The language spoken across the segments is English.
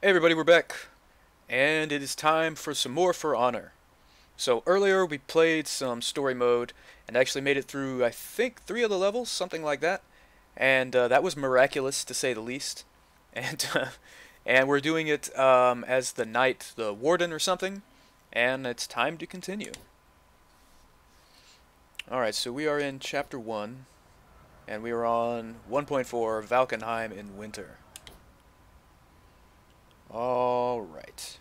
Hey everybody, we're back. And it is time for some more For Honor. So earlier we played some story mode and actually made it through, I think, three of the levels, something like that. And uh, that was miraculous, to say the least. And uh, and we're doing it um, as the knight, the warden or something. And it's time to continue. Alright, so we are in Chapter 1. And we are on 1.4, Valkenheim in Winter. All right.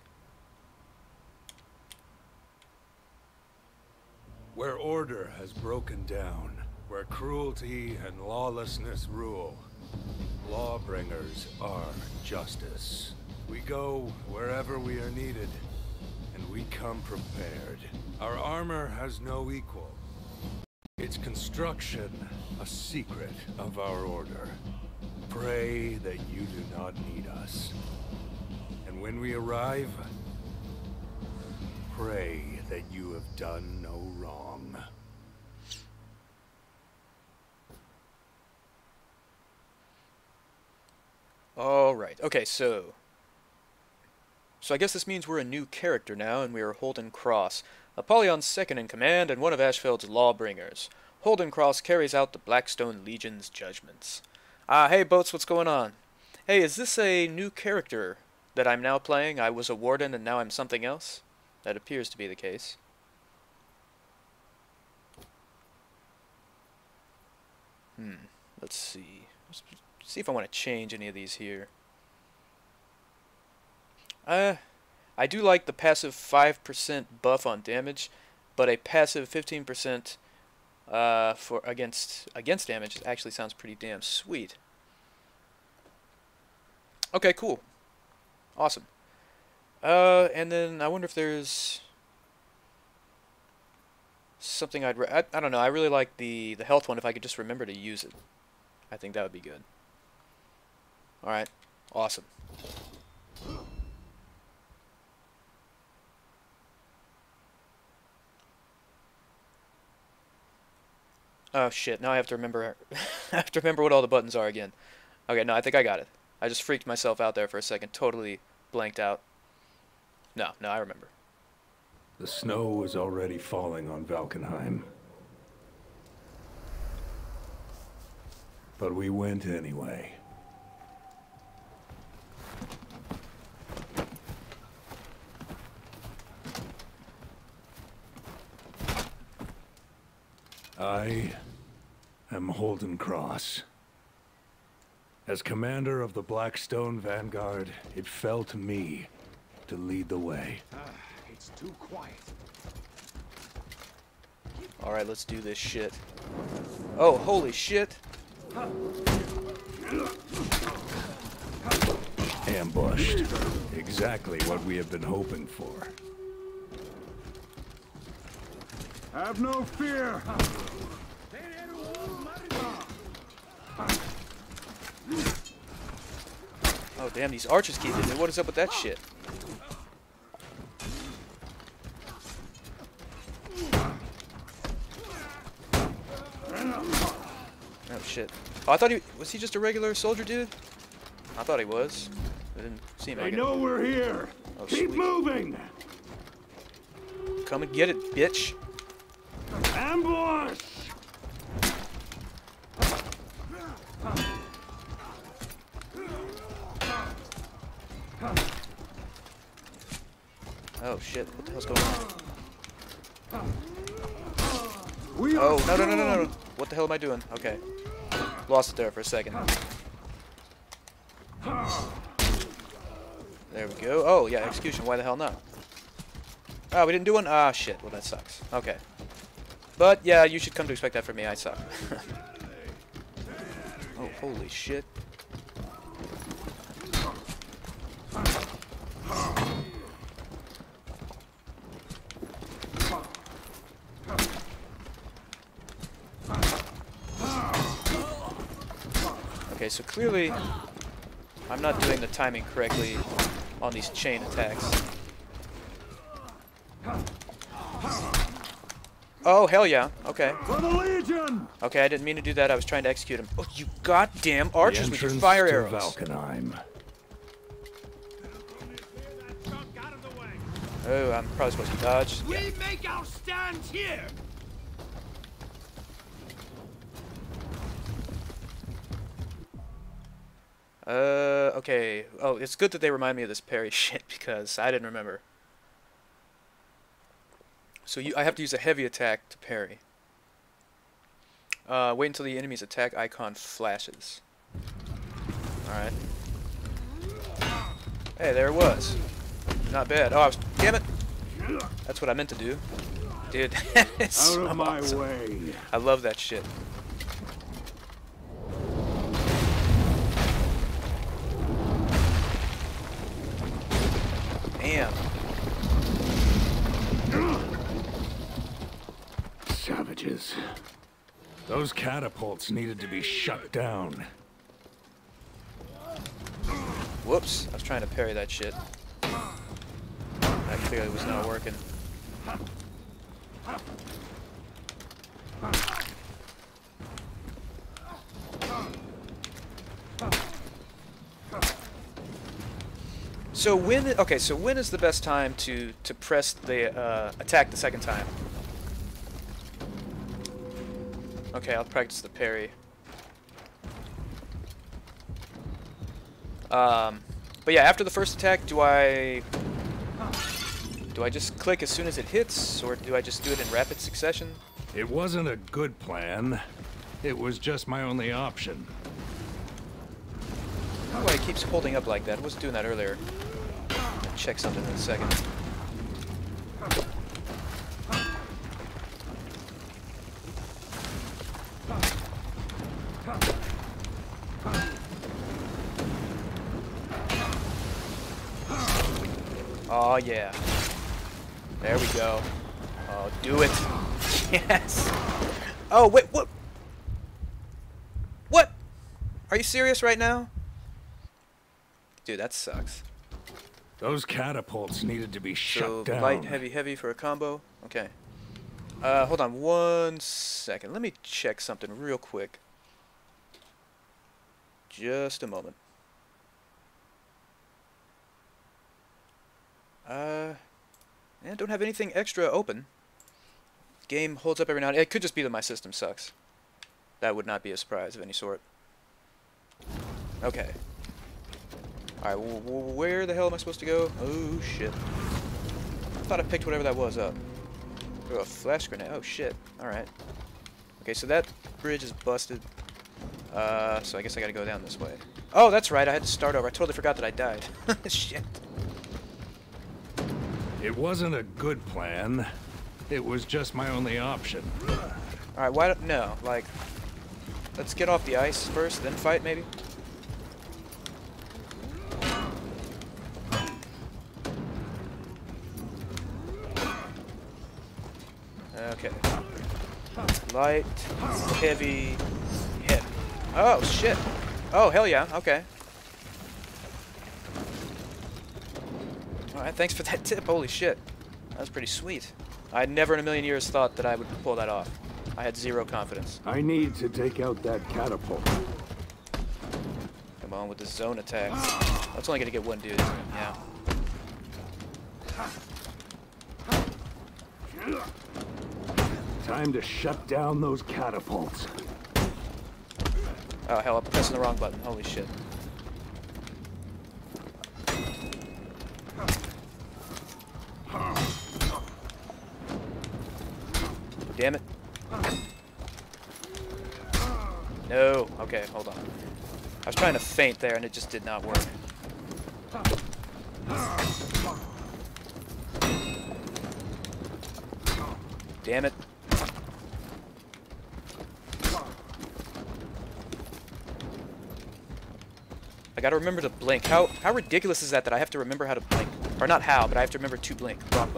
Where order has broken down, where cruelty and lawlessness rule, lawbringers are justice. We go wherever we are needed, and we come prepared. Our armor has no equal. Its construction, a secret of our order. Pray that you do not need us. And when we arrive, pray that you have done no wrong. All right. Okay, so so I guess this means we're a new character now, and we are Holden Cross, Apollyon's second in command and one of Ashfeld's lawbringers. Holden Cross carries out the Blackstone Legion's judgments. Ah, uh, hey boats, what's going on? Hey, is this a new character that I'm now playing? I was a warden and now I'm something else? That appears to be the case. Hmm, let's see. Let's see if I want to change any of these here. Uh, I do like the passive 5% buff on damage, but a passive 15% uh, for against against damage actually sounds pretty damn sweet. Okay, cool. Awesome. Uh, and then I wonder if there's something I'd... I, I don't know, I really like the, the health one if I could just remember to use it. I think that would be good. Alright, awesome. Oh shit, now I have to remember I have to remember what all the buttons are again. Okay, no, I think I got it. I just freaked myself out there for a second, totally blanked out. No, no, I remember. The snow is already falling on Valkenheim. But we went anyway. I am Holden Cross. As commander of the Blackstone Vanguard, it fell to me to lead the way. Uh, it's too quiet. Alright, let's do this shit. Oh, holy shit! Ambushed. Exactly what we have been hoping for. Have no fear! Oh damn, these archers keep hitting me. What is up with that shit? Oh shit. Oh, I thought he was he just a regular soldier dude? I thought he was. I didn't see him. I know we're here. Oh, Keep sweet. moving. Come and get it, bitch. Ambush! Oh shit, what the hell's going on? Oh, no, no, no, no, no. What the hell am I doing? Okay. Lost it there for a second. There we go. Oh, yeah, execution. Why the hell not? Oh, we didn't do one? Ah, shit. Well, that sucks. Okay. But, yeah, you should come to expect that from me. I suck. oh, holy shit. Okay, so clearly I'm not doing the timing correctly on these chain attacks. Oh, hell yeah. Okay. Okay, I didn't mean to do that. I was trying to execute him. Oh, you goddamn archers with your fire arrows. Valkenheim. Oh, I'm probably supposed to dodge. We make our stand here. Uh, okay. Oh, it's good that they remind me of this parry shit because I didn't remember. So you, I have to use a heavy attack to parry. Uh, wait until the enemy's attack icon flashes. Alright. Hey, there it was. Not bad. Oh, I was... Damn it! That's what I meant to do. Dude, it's Out so of my awesome. way. I love that shit. Damn. Savages. Those catapults needed to be shut down. Whoops. I was trying to parry that shit. That clearly was not working. So when okay, so when is the best time to to press the uh, attack the second time? Okay, I'll practice the parry. Um, but yeah, after the first attack, do I do I just click as soon as it hits, or do I just do it in rapid succession? It wasn't a good plan. It was just my only option. I don't know why it keeps holding up like that. I wasn't doing that earlier. Check something in a second. Oh yeah. There we go. Oh, do it. Yes. Oh, wait, what? What? Are you serious right now? Dude, that sucks. Those catapults needed to be shut So down. light, heavy, heavy for a combo. Okay. Uh, hold on one second. Let me check something real quick. Just a moment. Uh, I don't have anything extra open. Game holds up every now and It could just be that my system sucks. That would not be a surprise of any sort. Okay. Alright, where the hell am I supposed to go? Oh, shit. I thought I picked whatever that was up. Oh, a flash grenade. Oh, shit. Alright. Okay, so that bridge is busted. Uh, so I guess I gotta go down this way. Oh, that's right. I had to start over. I totally forgot that I died. shit. It wasn't a good plan. It was just my only option. Alright, why don't... No, like... Let's get off the ice first, then fight, maybe? Okay. Light, heavy, heavy. Oh, shit. Oh, hell yeah. Okay. Alright, thanks for that tip. Holy shit. That was pretty sweet. I never in a million years thought that I would pull that off. I had zero confidence. I need to take out that catapult. Come on with the zone attack. That's only gonna get one dude. Yeah. Time to shut down those catapults. Oh hell, I'm pressing the wrong button. Holy shit. Damn it. No. Okay, hold on. I was trying to feint there and it just did not work. Damn it. I gotta remember to blink. How how ridiculous is that that I have to remember how to blink? Or not how, but I have to remember to blink. Wrong.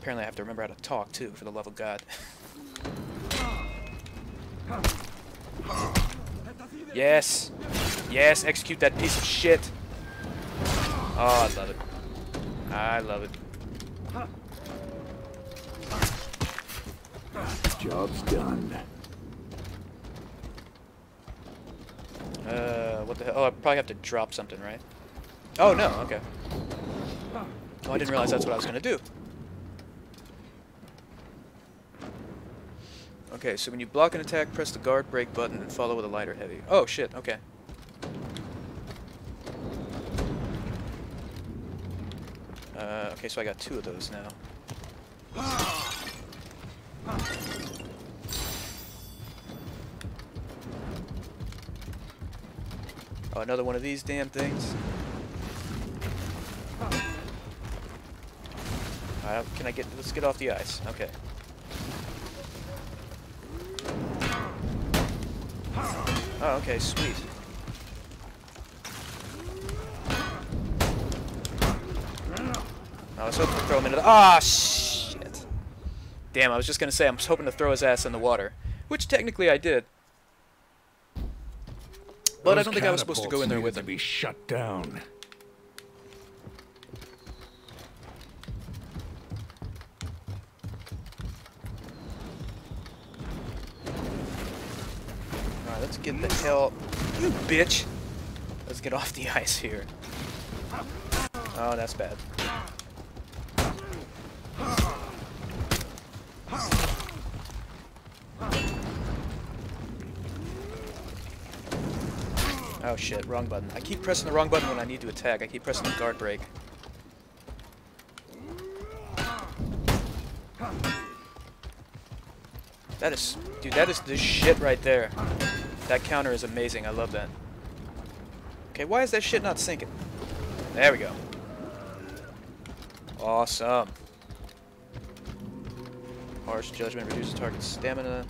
Apparently I have to remember how to talk too, for the love of God. yes. Yes, execute that piece of shit. Oh, I love it. I love it. Job's done. Uh, what the hell? Oh, I probably have to drop something, right? Oh, no, okay. Oh, I didn't realize that's what I was going to do. Okay, so when you block an attack, press the guard break button and follow with a lighter heavy. Oh, shit, okay. Uh, okay, so I got two of those now. Oh, another one of these damn things. Alright, can I get, let's get off the ice. Okay. Oh, okay, sweet. I was hoping to throw him into the- Ah, shit. Damn, I was just gonna say, I was hoping to throw his ass in the water. Which technically I did. But I don't think I was supposed to go in there with to him. be shut down. Alright, let's get the hell... You bitch! Let's get off the ice here. Oh, that's bad. Oh shit, wrong button. I keep pressing the wrong button when I need to attack. I keep pressing the guard break. That is, dude, that is the shit right there. That counter is amazing. I love that. Okay, why is that shit not sinking? There we go. Awesome. Harsh judgment reduces target stamina.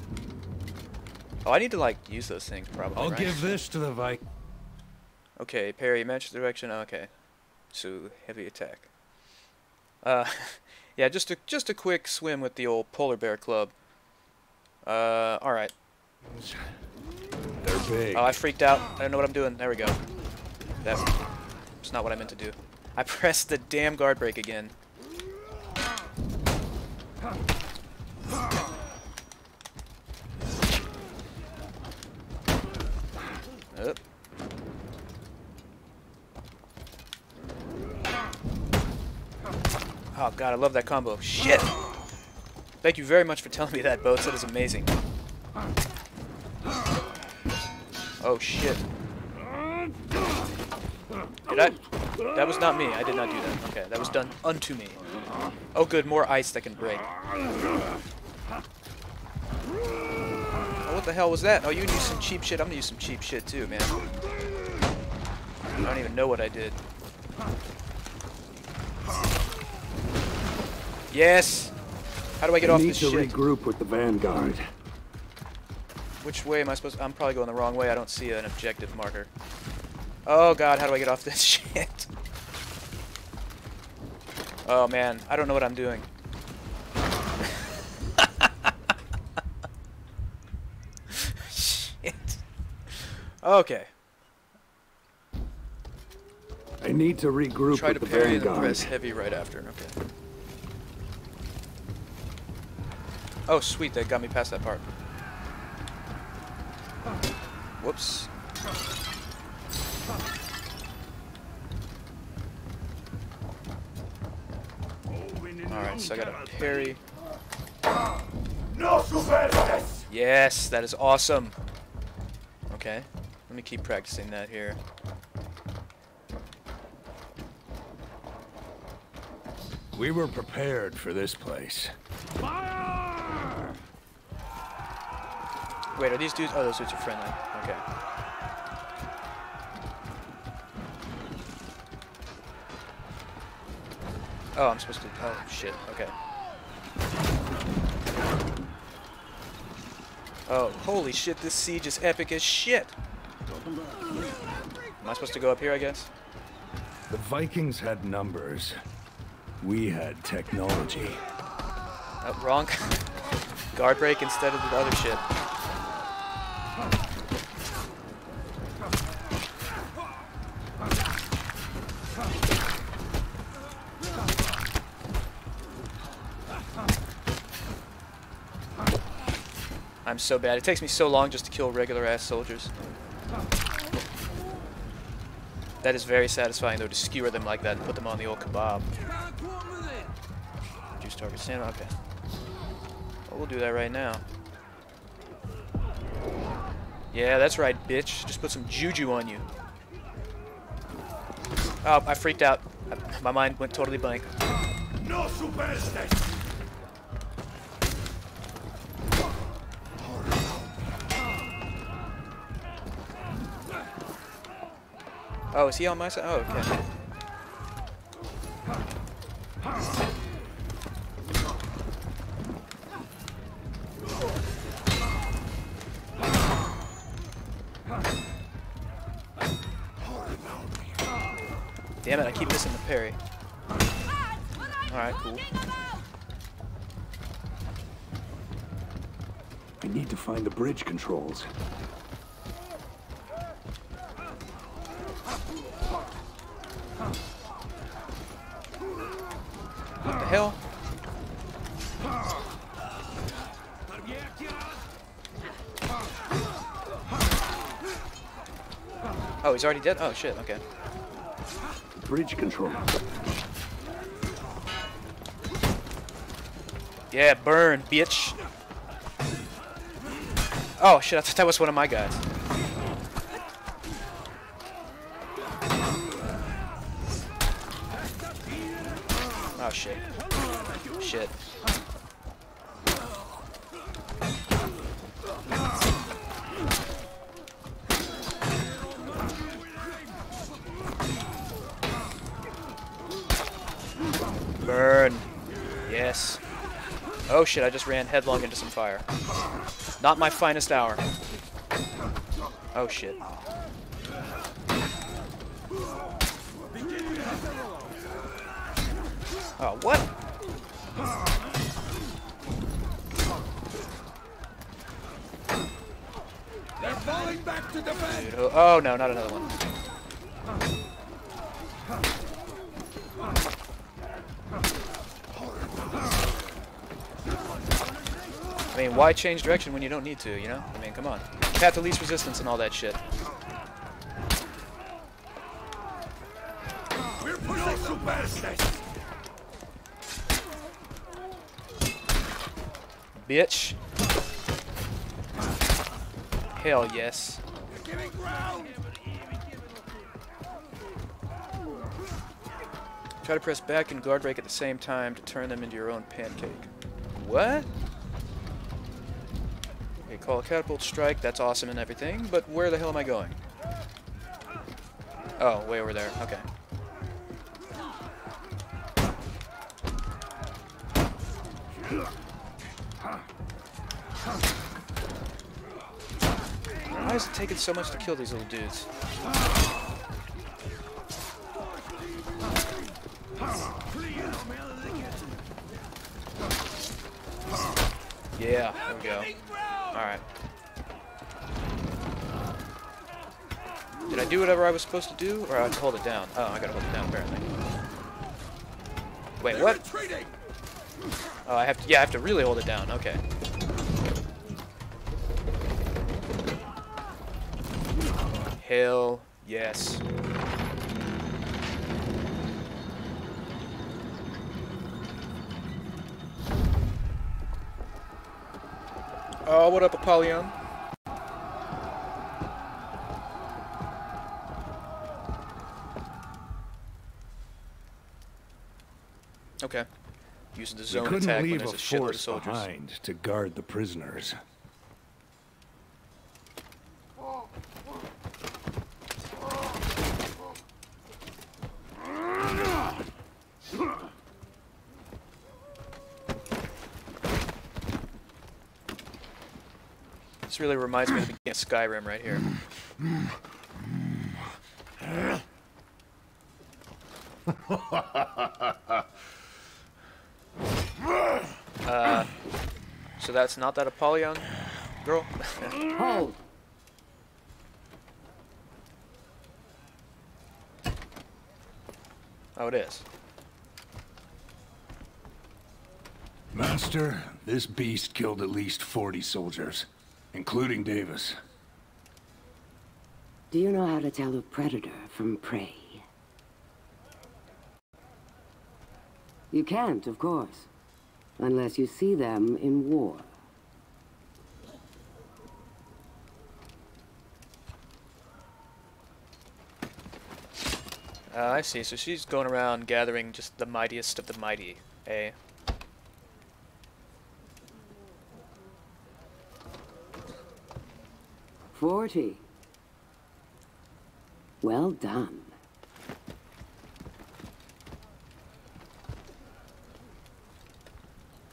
Oh, I need to like use those things probably. I'll right? give this to the Viking. Okay, parry, match direction. Okay, so heavy attack. Uh, yeah, just a just a quick swim with the old polar bear club. Uh, all right. They're big. Oh, I freaked out. I don't know what I'm doing. There we go. That's not what I meant to do. I pressed the damn guard break again. Up. Oh god, I love that combo. Shit! Thank you very much for telling me that, Boats. That is amazing. Oh shit. Did I? That was not me. I did not do that. Okay, that was done unto me. Oh good, more ice that can break. Oh, what the hell was that? Oh, you use some cheap shit. I'm gonna use some cheap shit too, man. I don't even know what I did. Yes! How do I get I off need to regroup with the Vanguard. Which way am I supposed I'm probably going the wrong way. I don't see an objective marker. Oh god, how do I get off this shit? Oh man, I don't know what I'm doing. shit. Okay. I need to regroup Try to with the parry and Vanguard. press heavy right after. Okay. Oh sweet, that got me past that part. Whoops. Alright, so I got a parry. Yes, that is awesome. Okay, let me keep practicing that here. We were prepared for this place. Wait, are these dudes? Oh, those dudes are friendly. Okay. Oh, I'm supposed to. Oh, shit. Okay. Oh, holy shit, this siege is epic as shit! Am I supposed to go up here, I guess? The Vikings had numbers. We had technology. Oh, wrong. Guard break instead of the other shit. So bad. It takes me so long just to kill regular ass soldiers. That is very satisfying, though, to skewer them like that and put them on the old kebab. Juice target stand. Okay. Well, we'll do that right now. Yeah, that's right, bitch. Just put some juju on you. Oh, I freaked out. My mind went totally blank. No superstes! Oh, is he on my side? Oh, okay. Damn it, I keep missing the parry. Alright, cool. I need to find the bridge controls. He's already dead? Oh, shit, okay. Bridge control. Yeah, burn, bitch. Oh, shit, I thought that was one of my guys. Shit, I just ran headlong into some fire. Not my finest hour. Oh shit. Oh, what? They're falling back to defend! Dude, oh, oh no, not another one. Why change direction when you don't need to, you know? I mean, come on. Path to least resistance and all that shit. We're pushing no superstes! Bitch. Hell yes. Try to press back and guard break at the same time to turn them into your own pancake. What? Okay, call a catapult strike, that's awesome and everything, but where the hell am I going? Oh, way over there, okay. Why is it taking so much to kill these little dudes? Yeah, there we go. Alright. Did I do whatever I was supposed to do? Or I have to hold it down? Oh, I gotta hold it down apparently. Wait, what? Oh, I have to, yeah, I have to really hold it down. Okay. Hell yes. Oh, what up, Apollyon? Okay. Using the We zone couldn't attack leave a a shitload of force soldiers. behind to guard the prisoners. Really reminds me of the beginning of Skyrim right here. uh, so that's not that Apollyon girl? Hold! oh, it is. Master, this beast killed at least 40 soldiers, including Davis. Do you know how to tell a predator from prey? You can't, of course. Unless you see them in war. Uh, I see. So she's going around gathering just the mightiest of the mighty, eh? Forty. Well done.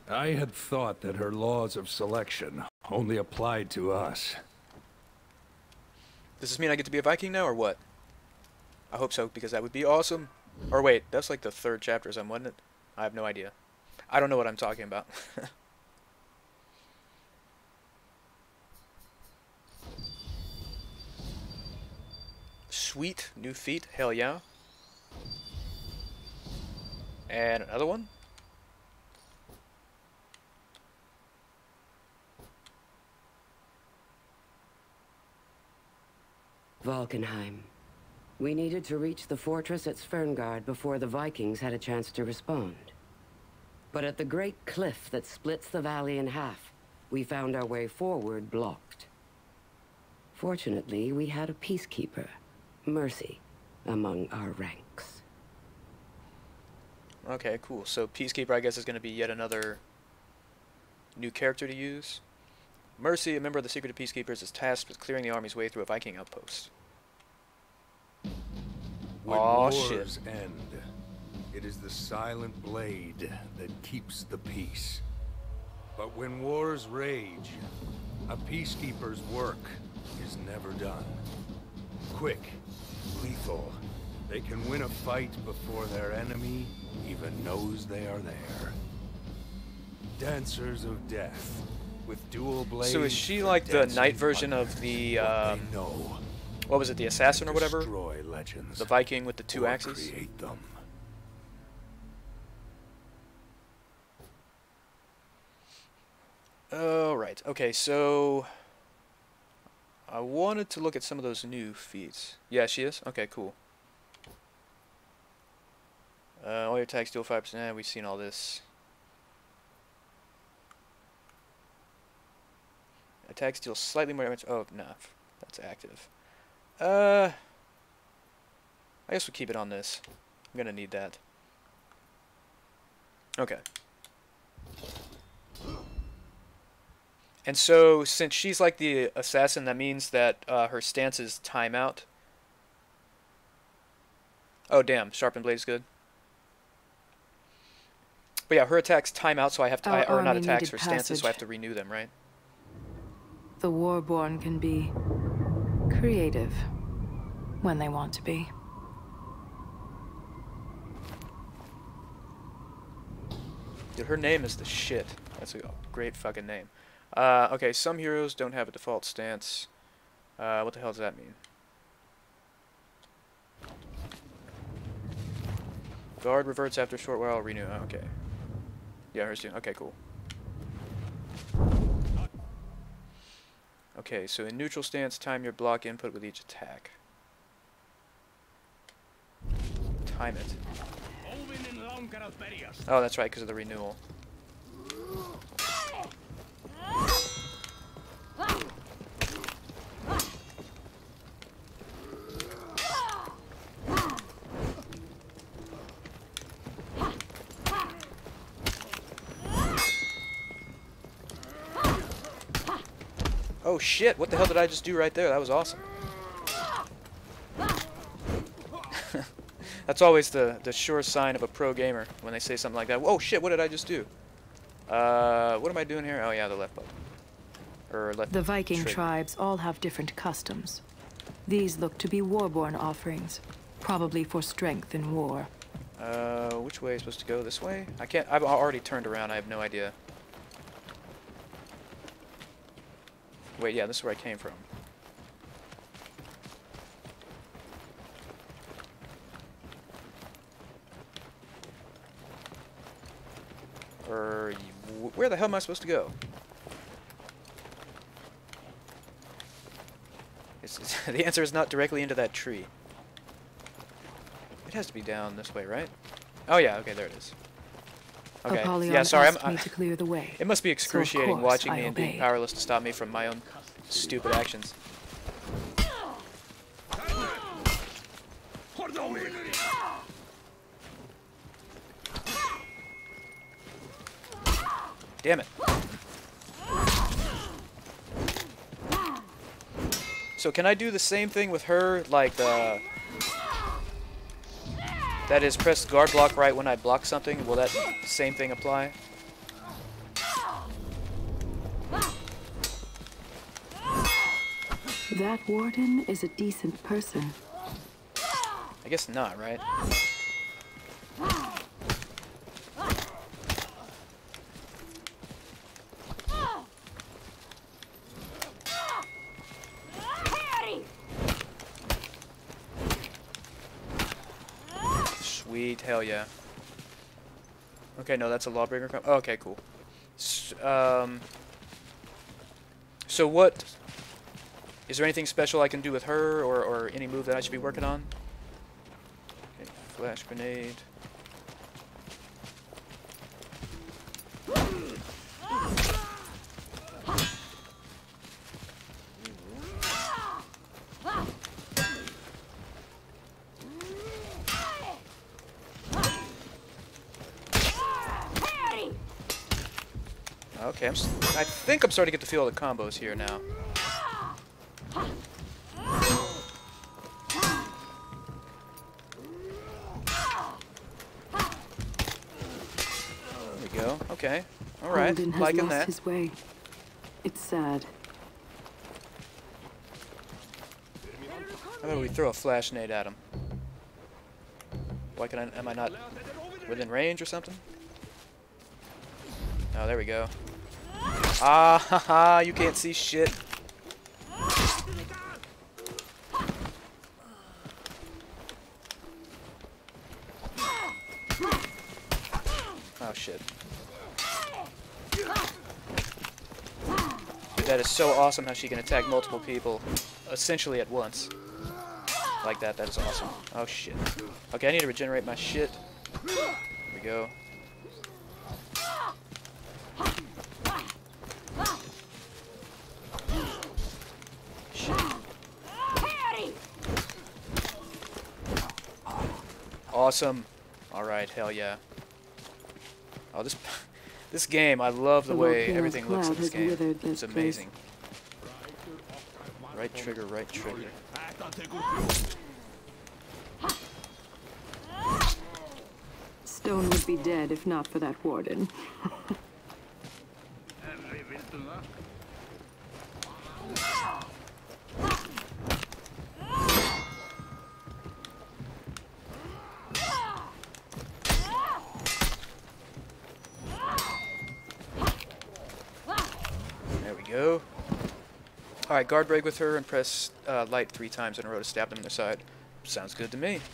I had thought that her laws of selection only applied to us. Does this mean I get to be a Viking now, or what? I hope so, because that would be awesome. Or wait, that's like the third chapter or something, wasn't it? I have no idea. I don't know what I'm talking about. Sweet, new feet. hell yeah. And another one? Valkenheim. We needed to reach the fortress at Sverngard before the Vikings had a chance to respond. But at the great cliff that splits the valley in half, we found our way forward blocked. Fortunately, we had a peacekeeper, Mercy, among our ranks. Okay, cool. So Peacekeeper, I guess, is going to be yet another new character to use. Mercy, a member of the Secret of Peacekeepers, is tasked with clearing the army's way through a Viking outpost. When Aw, wars shit. end, it is the silent blade that keeps the peace. But when wars rage, a peacekeeper's work is never done. Quick, lethal. They can win a fight before their enemy even knows they are there. Dancers of death, with dual blades. So is she like the knight version of the, um, know. What was it, the assassin or whatever? Destroy legends. The Viking with the two axes? Create them. Oh, right. Okay, so... I wanted to look at some of those new feats. Yeah, she is? Okay, cool. Uh, all your attacks deal 5%. Eh, we've seen all this. Attacks deal slightly more damage. Oh, no. That's active. Uh... I guess we'll keep it on this. I'm gonna need that. Okay. And so, since she's like the assassin, that means that uh, her stance is timeout. Oh, damn. Sharpened Blade is good. But yeah, her attacks timeout, so I have to... I, or not attacks, her stances, so I have to renew them, right? The Warborn can be creative when they want to be. Dude, her name is the shit. That's a great fucking name. Uh, okay, some heroes don't have a default stance. Uh, what the hell does that mean? Guard reverts after a short while, renew. Oh, okay. Yeah, hers do. Okay, cool. Okay, so in neutral stance, time your block input with each attack. Time it. Oh, that's right, because of the renewal. Oh shit, what the hell did I just do right there? That was awesome. That's always the, the sure sign of a pro gamer when they say something like that. Oh shit, what did I just do? Uh, what am I doing here? Oh yeah, the left button. Or The Viking trigger. tribes all have different customs. These look to be warborn offerings, probably for strength in war. Uh, which way is supposed to go? This way? I can't, I've already turned around, I have no idea. Wait, yeah, this is where I came from. Or, where the hell am I supposed to go? It's, it's the answer is not directly into that tree. It has to be down this way, right? Oh yeah, okay, there it is. Okay, Apollyon yeah, sorry, I'm, I, to clear the way. it must be excruciating course watching I me and being powerless to stop me from my own stupid actions. Damn it. So can I do the same thing with her, like, uh... That is, press guard block right when I block something? Will that same thing apply? That warden is a decent person. I guess not, right? Sweet, hell yeah. Okay, no, that's a lawbreaker. oh, okay, cool. S um, so what? Is there anything special I can do with her, or, or any move that I should be working on? Okay, flash grenade. Okay, I'm s I think I'm starting to get the feel of the combos here now. There we go. Okay. All right. Holden has Liking lost that. his way. It's sad. How about we throw a flash nade at him? Why can I? Am I not within range or something? Oh, there we go. Ah, ha, ha, you can't see shit. Oh shit. Dude, that is so awesome how she can attack multiple people essentially at once. Like that, that is awesome. Oh shit. Okay, I need to regenerate my shit. There we go. Shit. Awesome. Alright, hell yeah. Oh, this this game, I love the The way everything looks in this game. this It's place. amazing. Right trigger, right trigger. Stone would be dead if not for that warden. There we go. Alright, guard break with her and press uh, light three times in a row to stab them in the side. Sounds good to me.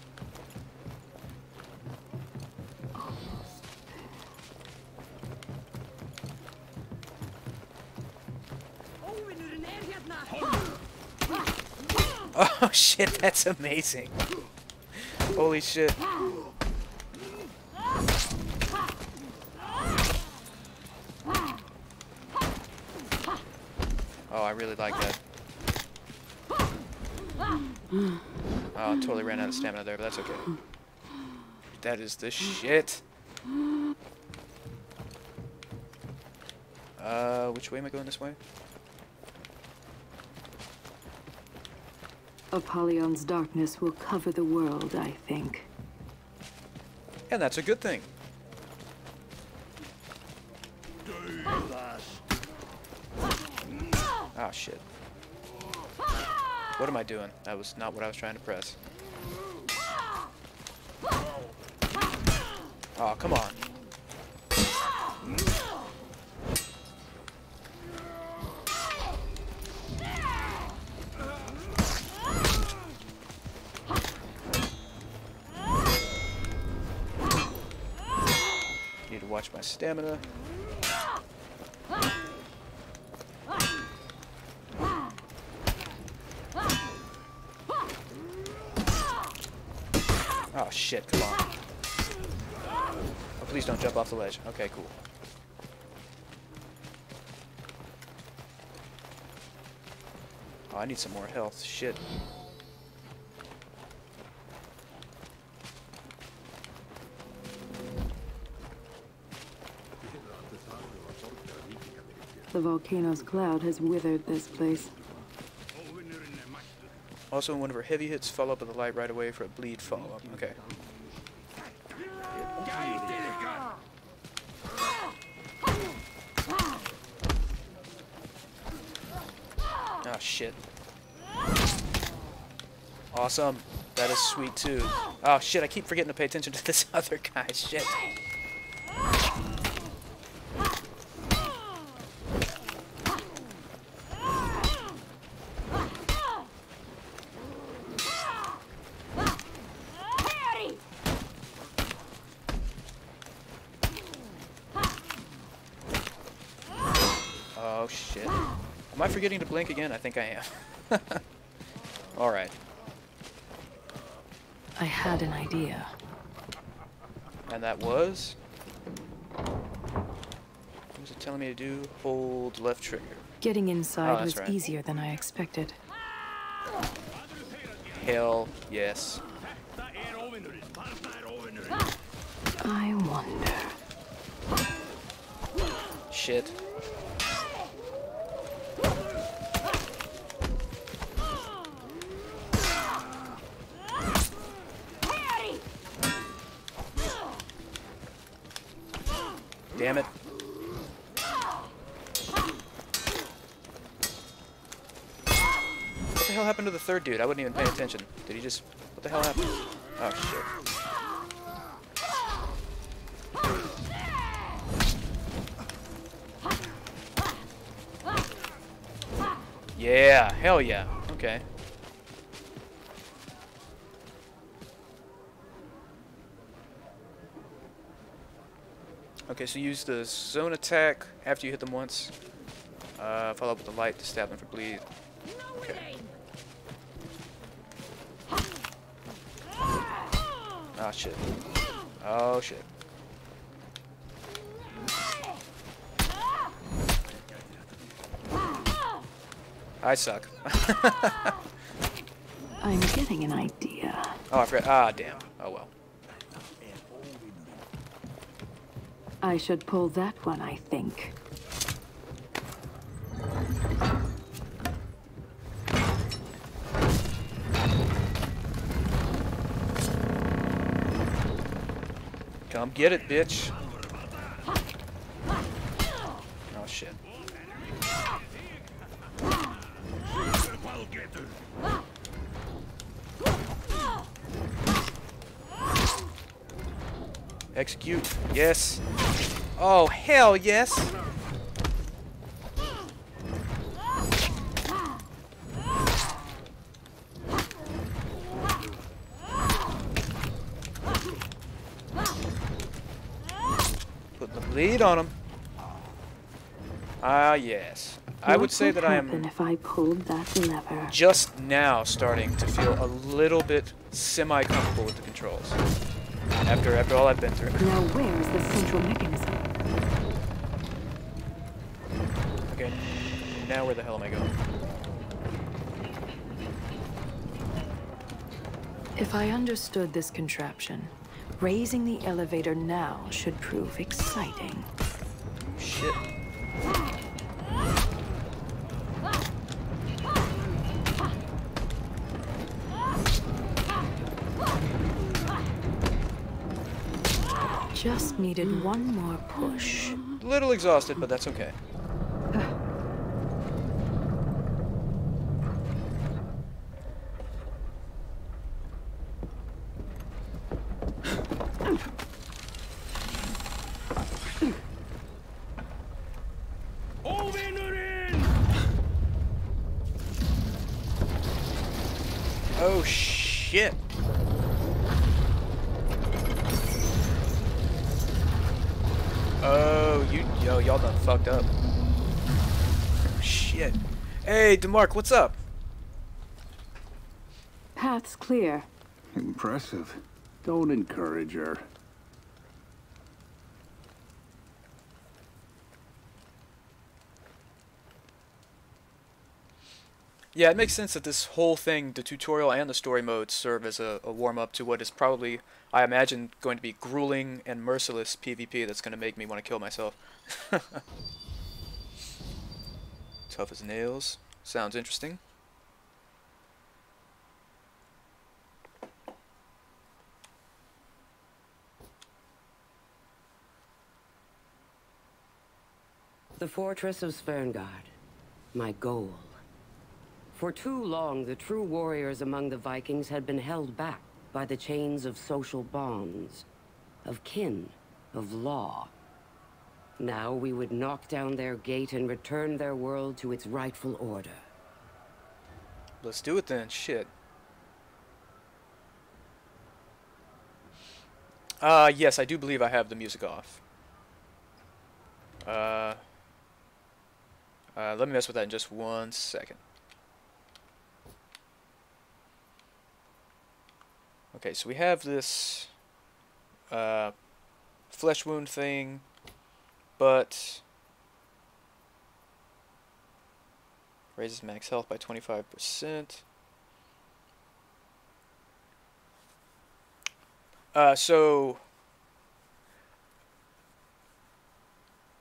Oh shit, that's amazing. Holy shit. Really like that. Oh, I totally ran out of stamina there, but that's okay. That is the shit. Uh, which way am I going this way? Apollyon's darkness will cover the world, I think. And that's a good thing. Shit. What am I doing? That was not what I was trying to press. Oh, come on. Need to watch my stamina. Oh shit, come on. Oh, please don't jump off the ledge. Okay, cool. Oh, I need some more health. Shit. The volcano's cloud has withered this place. Also, one of her heavy hits follow up with a light right away for a bleed follow-up. Okay. Oh shit. Awesome. That is sweet too. Oh shit, I keep forgetting to pay attention to this other guy. Shit. Oh shit. Am I forgetting to blink again? I think I am. Alright. I had an idea. And that was? What was it telling me to do? Hold left trigger. Getting inside Oh, was right. easier than I expected. Hell yes. I wonder. Shit. Third dude? I wasn't even paying attention. Did he just... What the hell happened? Oh, shit. Yeah, hell yeah. Okay. Okay, so use the zone attack after you hit them once. Uh, follow up with the light to stab them for bleed. Shit. Oh shit. I suck. I'm getting an idea. Oh, I forgot. Ah, damn. Oh well. I should pull that one, I think. Come get it, bitch. Oh shit. Execute. Yes. Oh, hell yes. Put the bleed on him. Yes. I would say that I happen am if I pulled that lever. just now starting to feel a little bit semi-comfortable with the controls. After after all I've been through. Now where is the central mechanism? Okay, now where the hell am I going? If I understood this contraption, raising the elevator now should prove exciting. Shit. Needed one more push. A little exhausted, but that's okay. Oh shit. Oh, you yo, y'all done fucked up. Shit. Hey, Demark, what's up? Path's clear. Impressive. Don't encourage her. Yeah, it makes sense that this whole thing, the tutorial and the story mode, serve as a, a warm-up to what is probably, I imagine, going to be grueling and merciless PvP that's going to make me want to kill myself. Tough as nails. Sounds interesting. The fortress of Sverngard. My goal. For too long, the true warriors among the Vikings had been held back by the chains of social bonds, of kin, of law. Now we would knock down their gate and return their world to its rightful order. Let's do it then. Shit. Uh, yes, I do believe I have the music off. Uh, uh, let me mess with that in just one second. Okay, so we have this uh, flesh wound thing, but raises max health by 25%. Uh, so,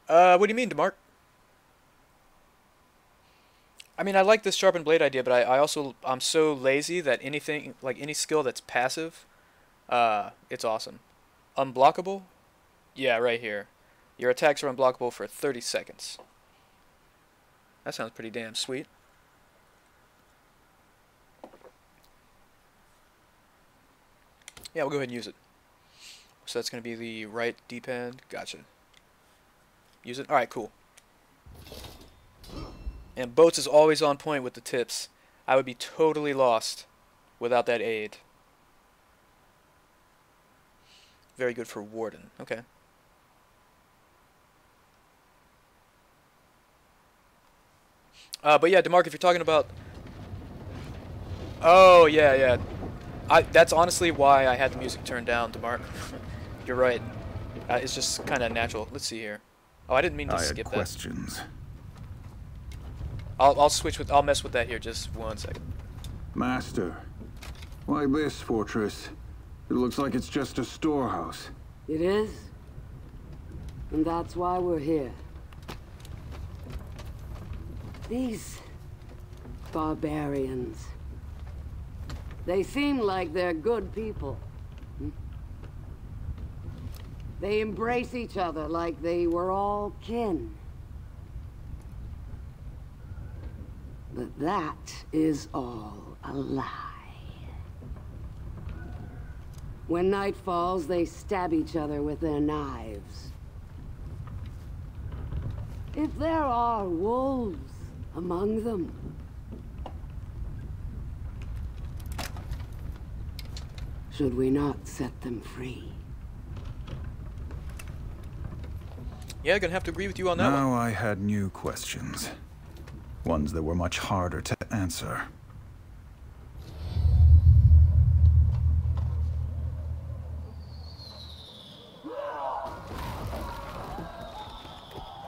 uh, what do you mean, Demark? I mean, I like this sharpened blade idea, but I, I also I'm so lazy that anything like any skill that's passive, uh, it's awesome. Unblockable, yeah, right here. Your attacks are unblockable for 30 seconds. That sounds pretty damn sweet. Yeah, we'll go ahead and use it. So that's going to be the right D-pad. Gotcha. Use it. All right, cool. And Boats is always on point with the tips. I would be totally lost without that aid. Very good for Warden. Okay. Uh, but yeah, Demark, if you're talking about... Oh, yeah, yeah. I, that's honestly why I had the music turned down, Demark. you're right. Uh, it's just kind of natural. Let's see here. Oh, I didn't mean to I skip had that. questions. I'll I'll switch with I'll mess with that here just one second. Master, why this fortress? It looks like it's just a storehouse. It is. And that's why we're here. These barbarians. They seem like they're good people. Hmm? They embrace each other like they were all kin. But that is all a lie. When night falls, they stab each other with their knives. If there are wolves among them, should we not set them free? Yeah, gonna have to agree with you on that one. Now I had new questions. Ones that were much harder to answer.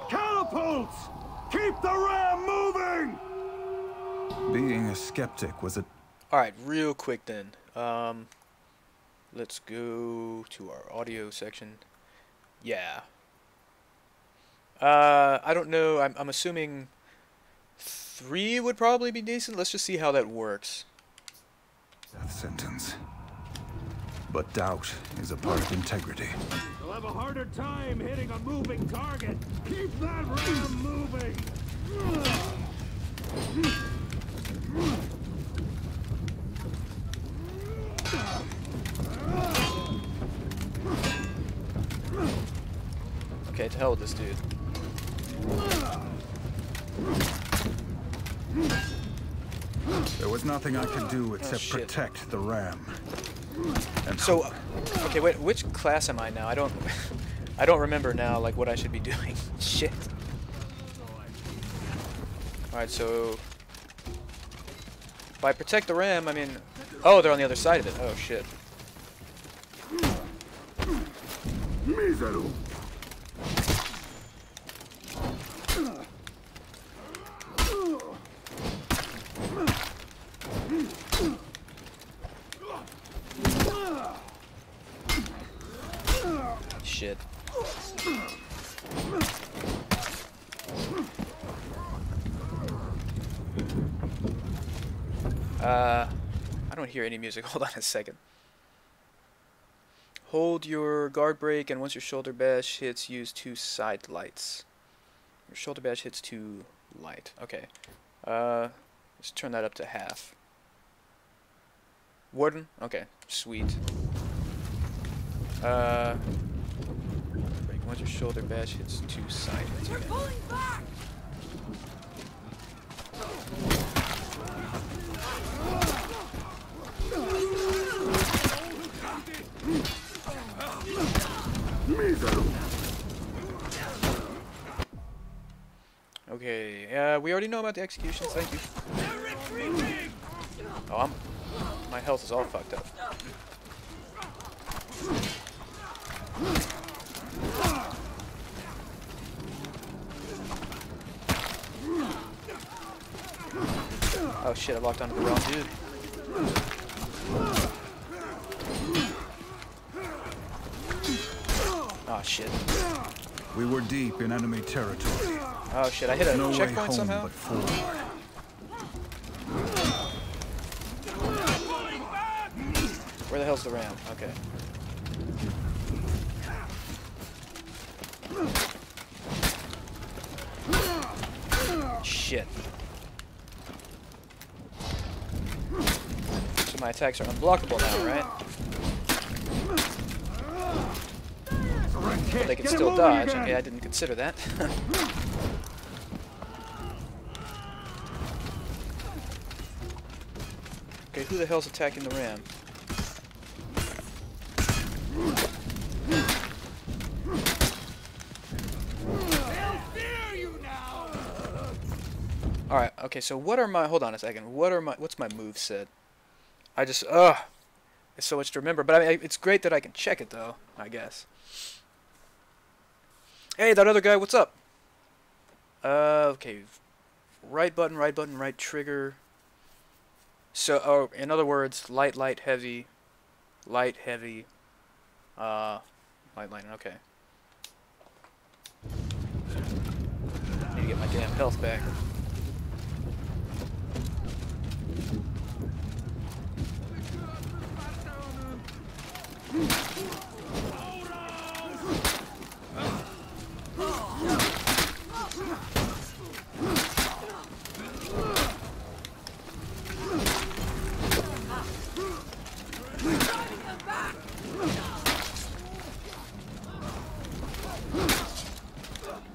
Catapults! Keep the ram moving! Being a skeptic was a Alright, real quick then. Um let's go to our audio section. Yeah. Uh I don't know, I'm I'm assuming three would probably be decent. Let's just see how that works. death sentence. But doubt is a part of integrity. You'll have a harder time hitting a moving target. Keep that ram moving! Okay, to hell with this dude. There was nothing I could do oh, except Oh, protect the ram. So, okay, wait, which class am I now? I don't, I don't remember now, like, what I should be doing. Shit. Alright, so... By protect the ram, I mean... Oh, they're on the other side of it. Oh! Shit. Uh, I don't hear any music. Hold on a second. Hold your guard break, and once your shoulder bash hits, use two side lights. Your shoulder bash hits two light. Okay. Uh, let's turn that up to half. Warden? Okay, sweet. Uh, break. Once your shoulder bash hits two side lights again. Mísero! Okay, uh, we already know about the executions, thank you. Oh, I'm, my health is all fucked up. Oh shit, I locked onto the wrong dude. Oh shit. We were deep in enemy territory. Oh shit, I hit a No checkpoint somehow? Where the hell's the ram? Okay. Shit. So my attacks are unblockable now, right? But they can Get still dodge. Okay, I didn't consider that. okay, who the hell's attacking the ram? Alright, okay, so what are my hold on a second. What are my what's my move set? I just ugh it's so much to remember, but I mean it's great that I can check it though, I guess. Hey, that other guy, what's up? Uh okay. Right button, right button, right trigger. So oh in other words, light, light, heavy, light, heavy, uh light, light, okay. Need to get my damn health back.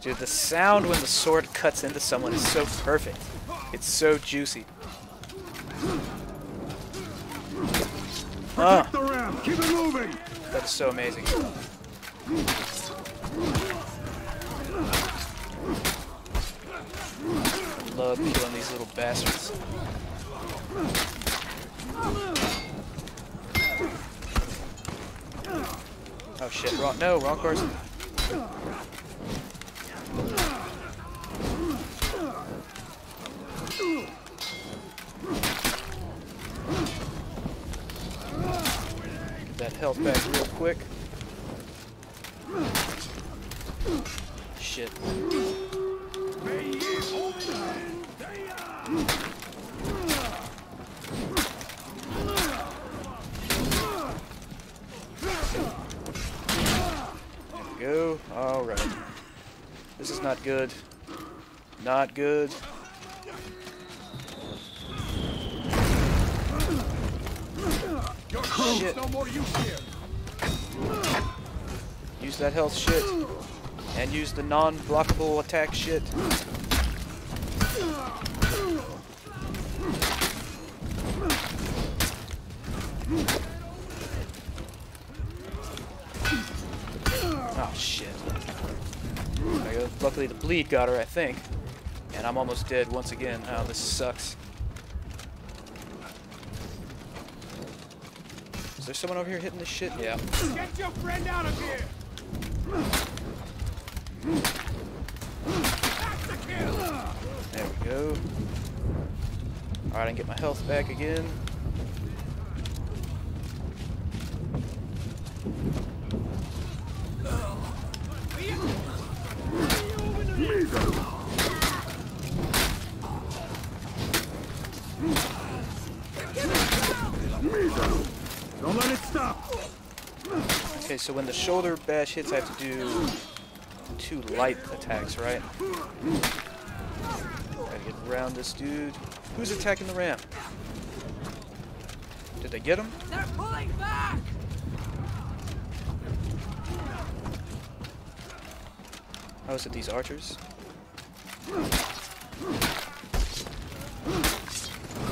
Dude, the sound when the sword cuts into someone is so perfect. It's so juicy. The ram! Keep it moving! that is so amazing. Love killing these little bastards. Oh shit, wrong, no, wrong person. Health back real quick. Shit. Go. Alright. This is not good. Not good. Shit. No more use here! Use that health shit. And use the non-blockable attack shit. Oh shit. Uh, luckily the bleed got her, I think. And I'm almost dead once again. Oh, this sucks. Is there someone over here hitting this shit? Yeah. Get your friend out of here! There we go. Alright, I can get my health back again. Don't let it stop. Okay, so when the shoulder bash hits, I have to do two light attacks, right? Gotta get around this dude. Who's attacking the ramp? Did they get him? They're pulling back! Oh, is it these archers?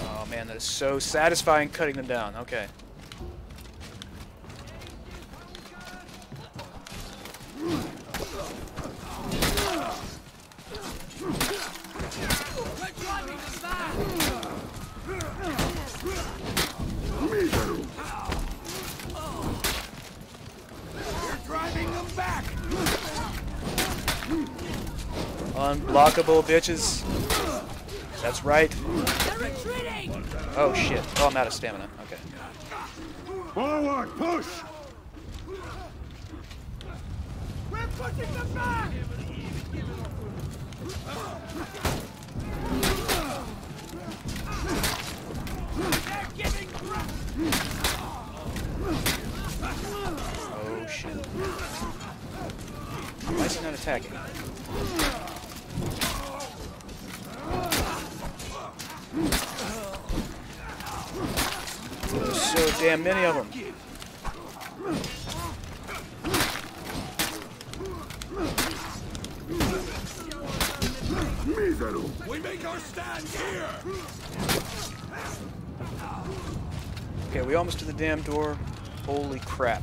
Oh man, that is so satisfying cutting them down. Okay. Unblockable bitches. That's right. Oh shit. Oh, I'm out of stamina. Okay. Forward, push. We're pushing them back. They're giving. Oh shit. Why is he not attacking? Damn many of them. We make our stand here. Okay, we almost to the damn door. Holy crap.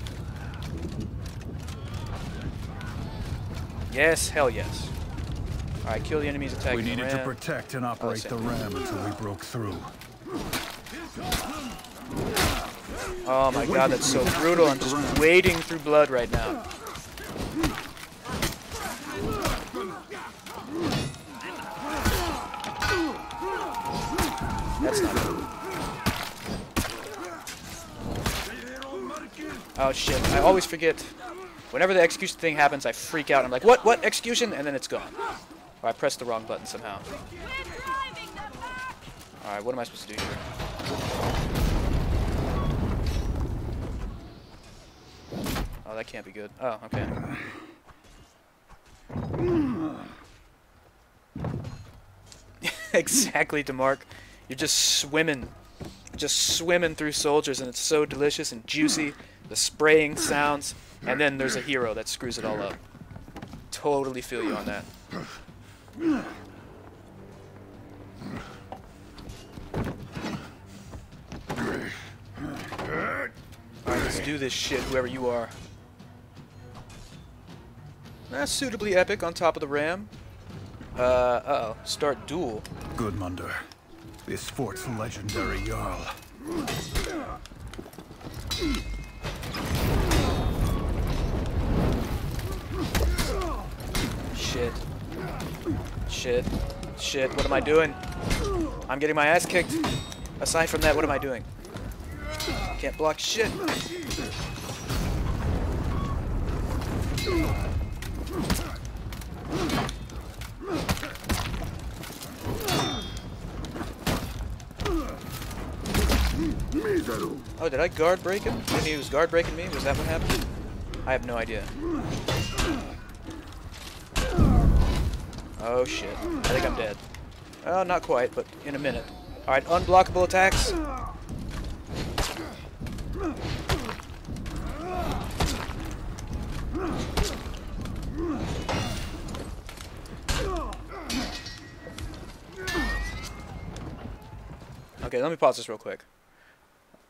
Yes, hell yes. Alright, kill the enemies attacking We the needed to protect and oh, operate same. the ram until we broke through. Oh my god, that's so brutal. I'm just wading through blood right now. That's not good. Oh shit, I always forget. Whenever the execution thing happens, I freak out. I'm like, what, what, execution? And then it's gone. Or I pressed the wrong button somehow. Alright, what am I supposed to do here? Oh, that can't be good. Oh, okay. exactly, DeMark. You're just swimming. Just swimming through soldiers, and it's so delicious and juicy. The spraying sounds, and then there's a hero that screws it all up. Totally feel you on that. Alright, let's do this shit, whoever you are. That's suitably epic on top of the ram. Uh, uh-oh. Start duel. Gudmundr, this fort's legendary Jarl. Shit. Shit. Shit, what am I doing? I'm getting my ass kicked. Aside from that, what am I doing? Can't block shit. Oh, did I guard break him? When he was guard breaking me? Was that what happened? I have no idea. Oh shit. I think I'm dead. Oh, not quite, but in a minute. Alright, unblockable attacks. Okay, let me pause this real quick.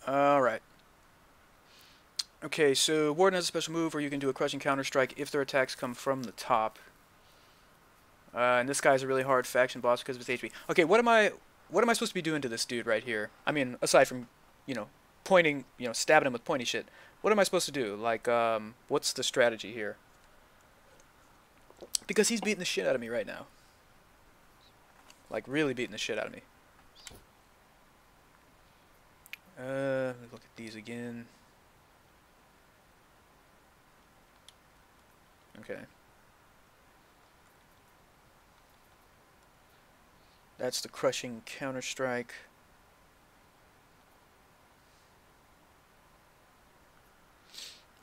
Alright. Okay, so Warden has a special move where you can do a crushing counter strike if their attacks come from the top. Uh, and this guy's a really hard faction boss because of his HP. Okay, what am I what am I supposed to be doing to this dude right here? I mean, aside from, you know, pointing, you know, stabbing him with pointy shit. What am I supposed to do? Like, um, what's the strategy here? Because he's beating the shit out of me right now. Like, really beating the shit out of me. Uh, let me look at these again. Okay. That's the crushing counter strike.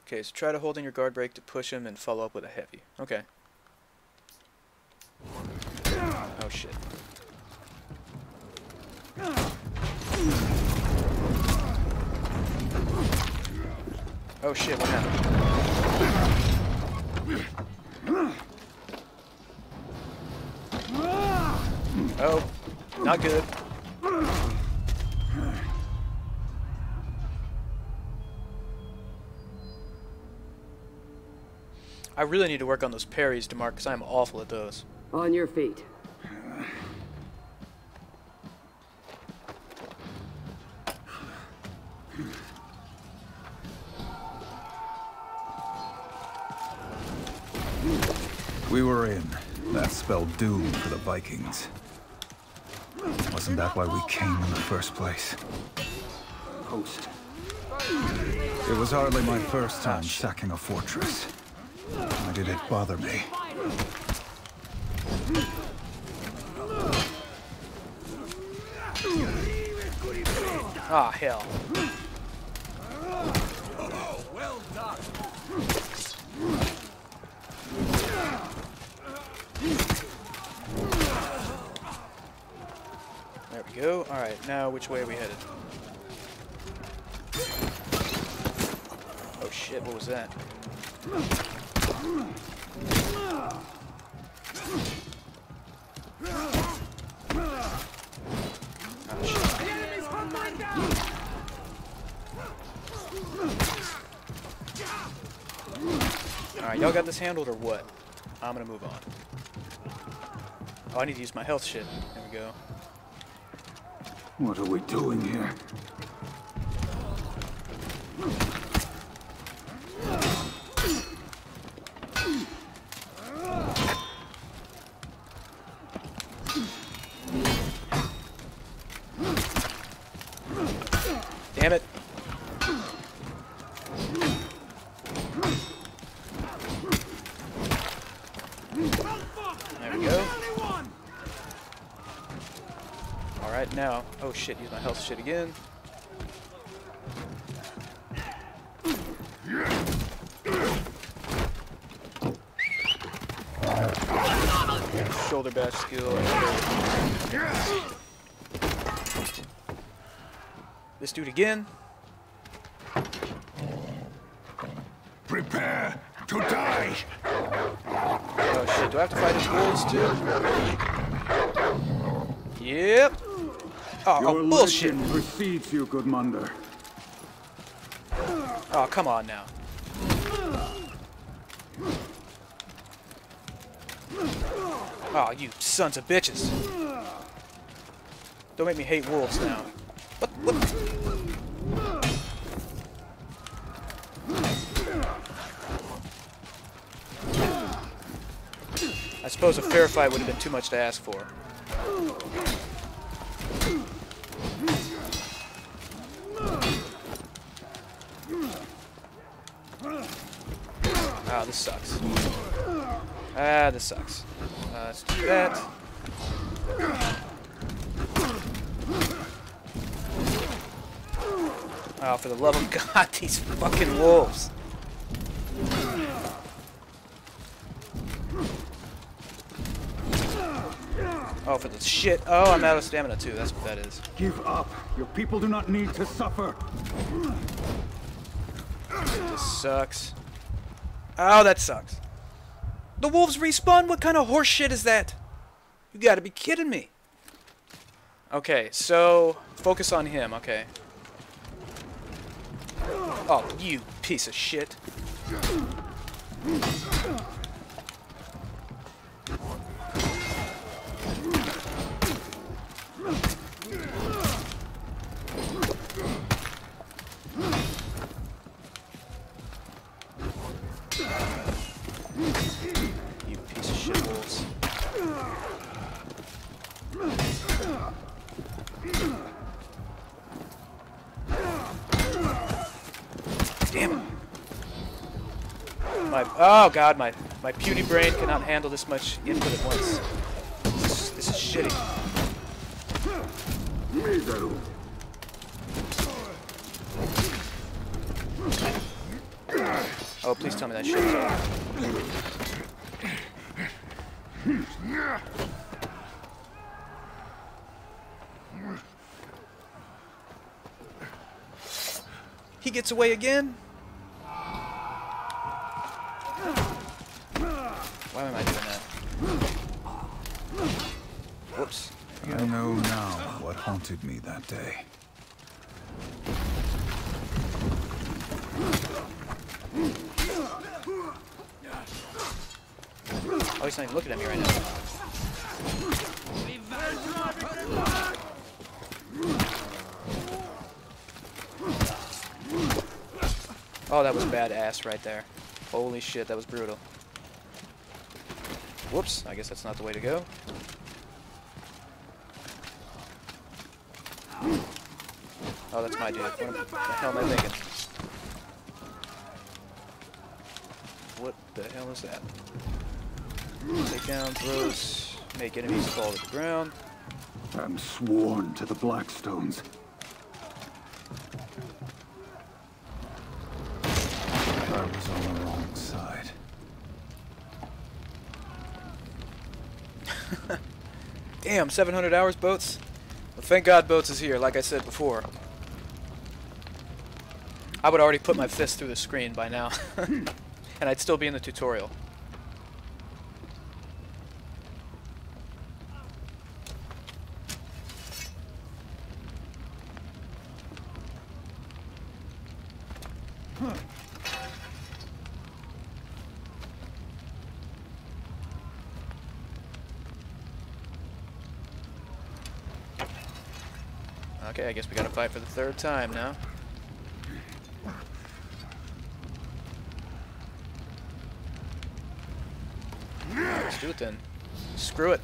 Okay, so try to hold in your guard break to push him and follow up with a heavy. Okay. Oh shit. Oh shit, what happened? Oh, not good. I really need to work on those parries, DeMark, because I'm awful at those. On your feet. Doom for the Vikings. Wasn't that why we came in the first place? Host. It was hardly my first time sacking a fortress. Why did it bother me? Ah, hell. There go. Alright, now which way are we headed? Oh shit, what was that? Alright, y'all got this handled or what? I'm gonna move on. Oh, I need to use my health shit. There we go. What are we doing here? Damn it. There we go. Alright, now. Oh shit, use my health shit again. Shoulder bash skill. This dude again. Prepare to die! Oh shit, do I have to fight his wolves too? Yep. Oh, oh, Your oh bullshit. precedes you, Gudmundr. Oh, come on now. Oh, you sons of bitches. Don't make me hate wolves now. What? What? I suppose a fair fight would have been too much to ask for. Ah, this sucks. Ah, this sucks. Uh, let's do that. Oh, for the love of God, these fucking wolves. Oh, for the shit. Oh, I'm out of stamina too. That's what that is. Give up. Your people do not need to suffer. This sucks. Oh, that sucks. The wolves respawn? What kind of horse shit is that? You gotta be kidding me. Okay, so focus on him, okay. Oh, you piece of shit. You piece of shit. Oh god, my my puny brain cannot handle this much input at once. This is, this is shitty. Oh, please tell me that over. He gets away again? Why am I doing that? Whoops. I know now what haunted me that day. Oh, he's not even looking at me right now. Oh, that was badass right there. Holy shit, that was brutal. Whoops, I guess that's not the way to go. Oh, that's my dude. What am- the hell am I thinking? What the hell is that? Take down, throws, make enemies fall to the ground. I'm sworn to the Blackstones. I was on the wrong side. Damn, 700 hours, Boats? Well, thank God Boats is here, like I said before. I would already put my fist through the screen by now. and I'd still be in the tutorial. Okay, I guess we gotta fight for the third time now. Let's do it then. Screw it.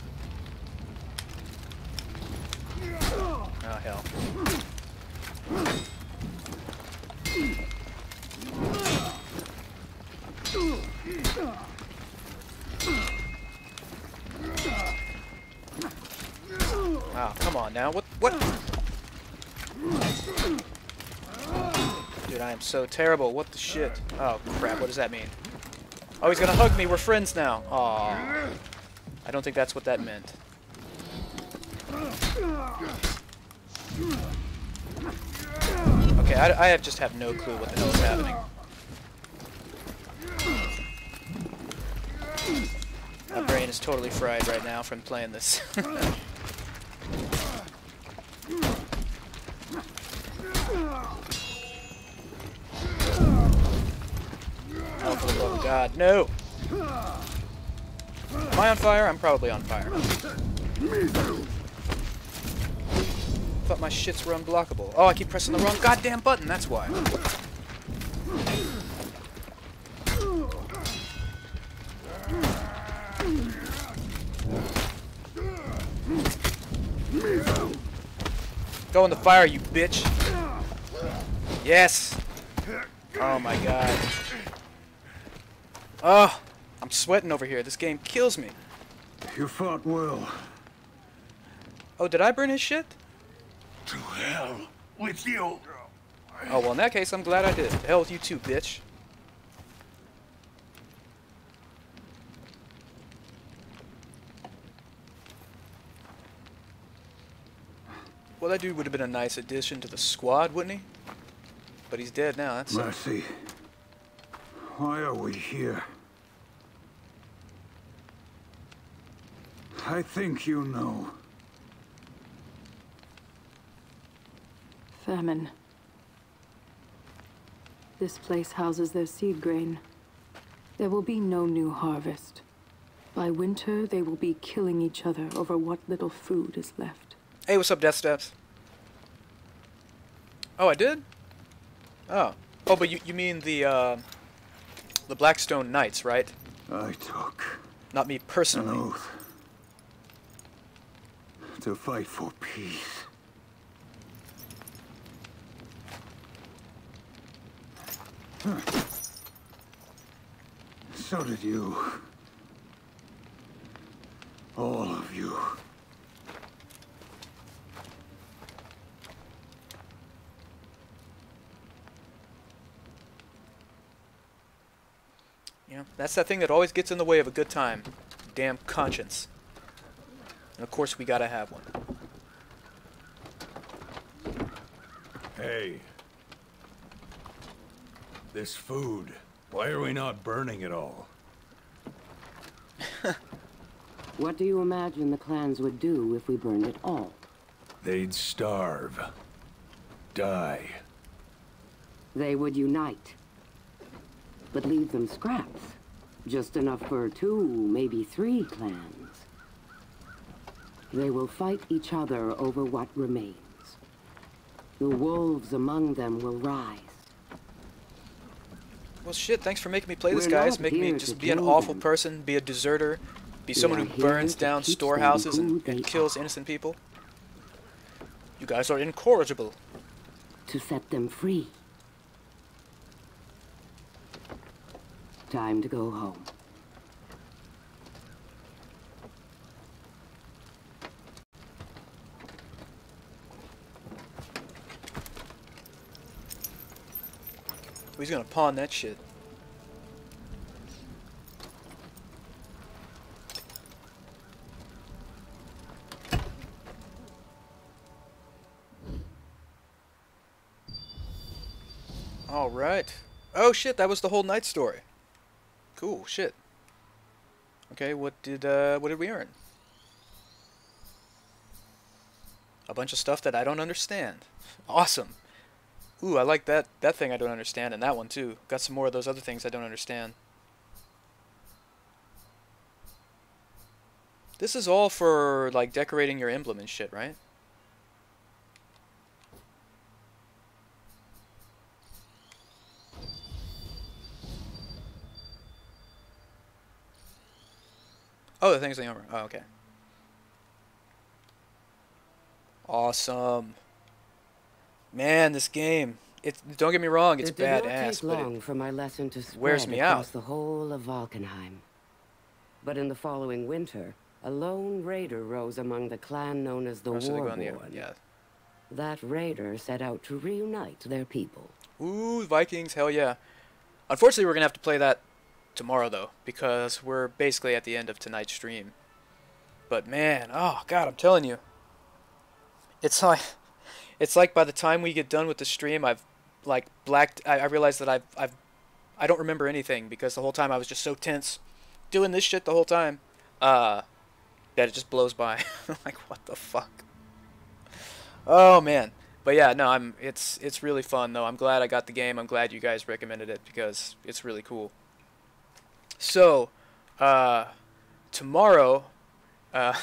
Oh hell. Oh, come on now. What? What? Dude, I am so terrible. What the shit? Oh, crap. What does that mean? Oh, he's gonna hug me. We're friends now. Aw. I don't think that's what that meant. Okay, I, I have just have no clue what the hell is happening. My brain is totally fried right now from playing this. No! Am I on fire? I'm probably on fire. Thought my shits were unblockable. Oh, I keep pressing the wrong goddamn button, that's why. Go in the fire, you bitch! Yes! Oh my god. Oh, I'm sweating over here. This game kills me. You fought well. Oh, did I burn his shit? To hell with you. Oh, well, in that case, I'm glad I did. To hell with you too, bitch. Well, that dude would have been a nice addition to the squad, wouldn't he? But he's dead now, that's... Mercy. Why are we here? I think you know. Famine. This place houses their seed grain. There will be no new harvest. By winter, they will be killing each other over what little food is left. Hey, what's up, Death Steps? Oh, I did? Oh. Oh, but you, you mean the, uh, the Blackstone Knights, right? I took Not me an personally. oath to fight for peace. So did you. All of you. You know, that's that thing that always gets in the way of a good time. Damn conscience. And of course we gotta have one. Hey. This food. Why are we not burning it all? What do you imagine the clans would do if we burned it all? They'd starve. Die. They would unite. But leave them scraps. Just enough for two, maybe three clans. They will fight each other over what remains. The wolves among them will rise. Well, shit, thanks for making me play this, guys. Make me just be an awful them. person, be a deserter, be We someone who burns down storehouses and, and kills are. innocent people. You guys are incorrigible. To set them free. Time to go home. He's gonna pawn that shit. All right. Oh shit, that was the whole Knight story. Cool shit. Okay, what did uh what did we earn? A bunch of stuff that I don't understand. Awesome. Ooh, I like that that thing I don't understand and that one too. Got some more of those other things I don't understand. This is all for like decorating your emblem and shit, right? Oh, the thing's the armor. Oh, okay. Awesome. Man, this game. It's don't get me wrong, it's it did not badass, take but long it, for my lesson to spread wears me across out. the whole of Valkenheim. But in the following winter, a lone raider rose among the clan known as the oh, so they go on the- yeah. That raider set out to reunite their people. Ooh, Vikings, hell yeah. Unfortunately, we're gonna have to play that tomorrow though, because we're basically at the end of tonight's stream. But man, oh god, I'm telling you, it's like, it's like by the time we get done with the stream, I've like blacked. I, I realized that I've I've I don't remember anything because the whole time I was just so tense, doing this shit the whole time, uh, that it just blows by. like what the fuck. Oh man. But yeah, no, I'm it's it's really fun though. I'm glad I got the game. I'm glad you guys recommended it because it's really cool. So, uh tomorrow uh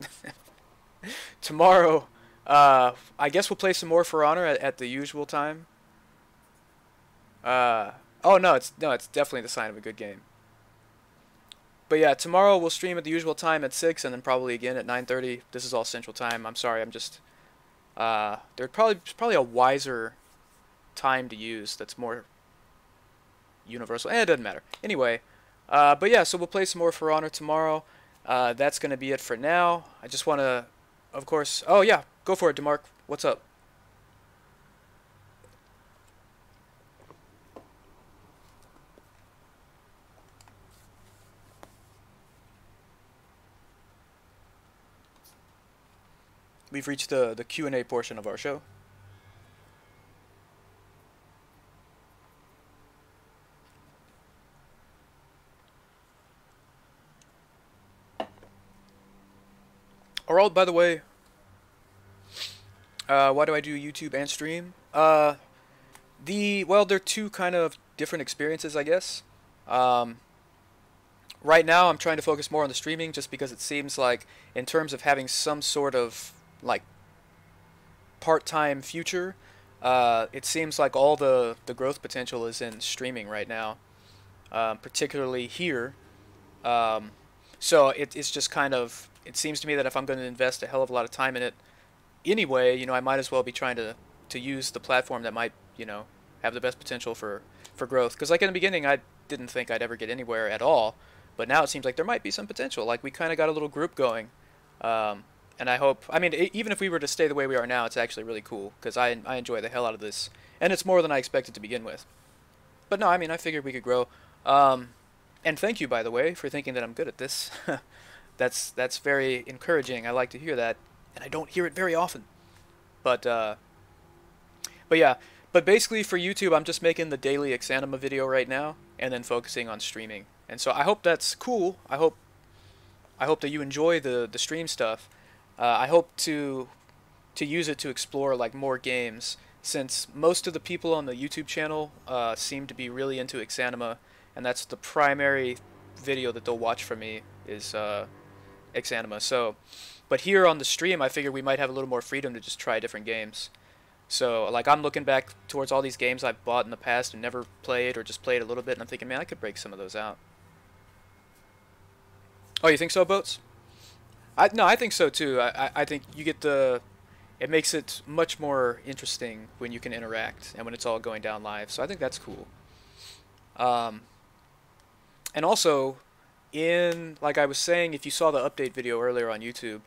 tomorrow uh I guess we'll play some more For Honor at, at the usual time. Uh oh no, it's no, it's definitely the sign of a good game. But yeah, tomorrow we'll stream at the usual time at 6 and then probably again at 9:30. This is all central time. I'm sorry. I'm just uh, there's probably probably a wiser time to use that's more universal. Eh, it doesn't matter. Anyway, uh, but yeah, so we'll play some more For Honor tomorrow. Uh, that's gonna be it for now. I just want to, of course. Oh yeah, go for it, Demark. What's up? We've reached the the Q and A portion of our show. Or all, by the way, uh, why do I do YouTube and stream? Uh, the well, they're two kind of different experiences, I guess. Um, right now, I'm trying to focus more on the streaming, just because it seems like, in terms of having some sort of like part-time future, uh, it seems like all the the growth potential is in streaming right now, um, particularly here. Um, so it, it's just kind of it seems to me that if I'm going to invest a hell of a lot of time in it anyway, you know, I might as well be trying to to use the platform that might you know have the best potential for for growth. Because like in the beginning, I didn't think I'd ever get anywhere at all, but now it seems like there might be some potential. Like we kind of got a little group going, um, and I hope. I mean, e even if we were to stay the way we are now, it's actually really cool because I I enjoy the hell out of this, and it's more than I expected to begin with. But no, I mean, I figured we could grow. Um, and thank you, by the way, for thinking that I'm good at this. that's that's very encouraging. I like to hear that, and I don't hear it very often. But uh, but yeah, but basically for YouTube, I'm just making the daily Exanima video right now, and then focusing on streaming. And so I hope that's cool. I hope I hope that you enjoy the the stream stuff. Uh, I hope to to use it to explore like more games, since most of the people on the YouTube channel uh, seem to be really into Exanima, and that's the primary video that they'll watch from me is uh, Exanima. So, but here on the stream, I figured we might have a little more freedom to just try different games. So, like, I'm looking back towards all these games I've bought in the past and never played, or just played a little bit, and I'm thinking, man, I could break some of those out. Oh, you think so, Boats? I no, I think so too. I, I, think you get the, it makes it much more interesting when you can interact and when it's all going down live. So I think that's cool. Um, and also, in like I was saying, if you saw the update video earlier on YouTube,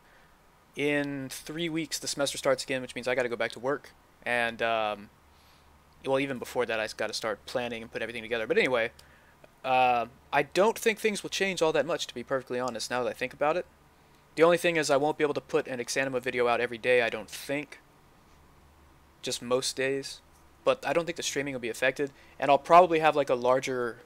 in three weeks the semester starts again, which means I got to go back to work, and um, well, even before that, I got to start planning and put everything together. But anyway, uh, I don't think things will change all that much, to be perfectly honest. Now that I think about it, the only thing is I won't be able to put an Exanima video out every day. I don't think. Just most days, but I don't think the streaming will be affected, and I'll probably have like a larger,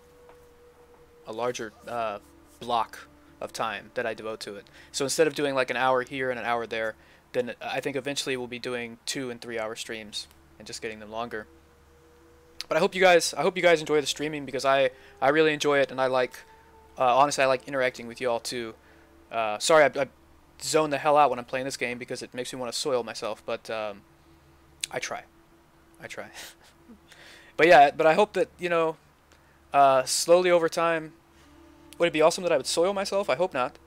a larger uh, block of time that I devote to it. So instead of doing like an hour here and an hour there, then I think eventually we'll be doing two and three hour streams and just getting them longer. But I hope you guys, I hope you guys enjoy the streaming because I, I really enjoy it and I like, uh, honestly, I like interacting with y'all too. Uh, sorry, I, I zone the hell out when I'm playing this game because it makes me want to soil myself, but um, I try. I try. but yeah, but I hope that, you know, uh, slowly over time, would it be awesome that I would soil myself? I hope not.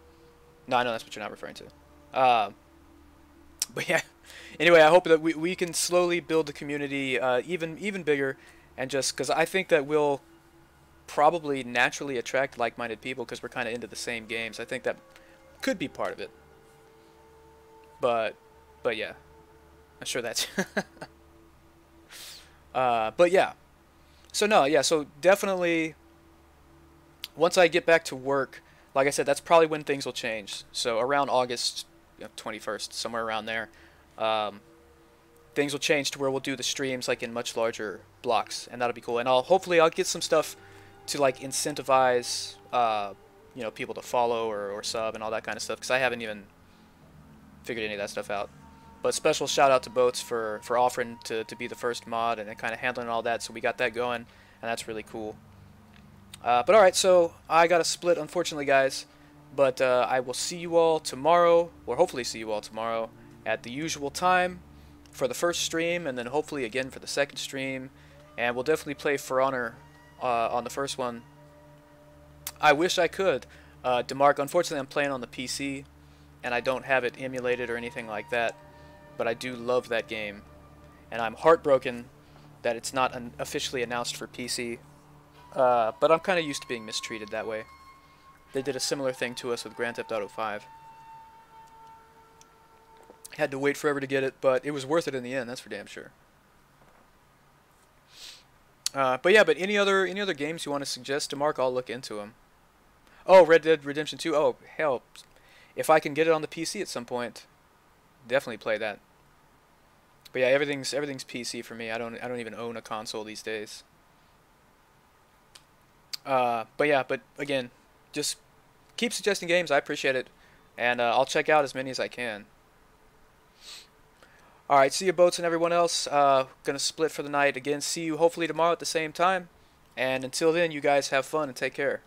No, I know that's what you're not referring to. Uh, but yeah, anyway, I hope that we, we can slowly build the community uh, even even bigger, and just because I think that we'll probably naturally attract like-minded people because we're kind of into the same games. I think that could be part of it. But, but yeah, I'm sure that's. uh, but yeah, so no, yeah, so definitely. Once I get back to work, like I said, that's probably when things will change. So around August you know, 21st, somewhere around there, um, things will change to where we'll do the streams like in much larger blocks, and that'll be cool. And I'll hopefully I'll get some stuff to like incentivize uh, you know people to follow or, or sub and all that kind of stuff because I haven't even figured any of that stuff out. But special shout out to Boats for for offering to, to be the first mod and kind of handling all that, so we got that going, and that's really cool. Uh, but alright, so I got a split, unfortunately, guys. But uh, I will see you all tomorrow, or hopefully see you all tomorrow, at the usual time for the first stream, and then hopefully again for the second stream. And we'll definitely play For Honor uh, on the first one. I wish I could. Uh, Demark, unfortunately, I'm playing on the PC, and I don't have it emulated or anything like that. But I do love that game, and I'm heartbroken that it's not officially announced for PC. Uh, but I'm kind of used to being mistreated that way. They did a similar thing to us with Grand Theft Auto 5. Had to wait forever to get it, but it was worth it in the end. That's for damn sure. Uh, but yeah, but any other any other games you want to suggest to Mark, I'll look into them. Oh, Red Dead Redemption 2. Oh, hell, if I can get it on the PC at some point, definitely play that. But yeah, everything's everything's PC for me. I don't I don't even own a console these days. Uh, but yeah, but again, just keep suggesting games. I appreciate it, and uh, I'll check out as many as I can. All right, see you, boats, and everyone else. Uh, gonna split for the night again. See you hopefully tomorrow at the same time. And until then, you guys have fun and take care.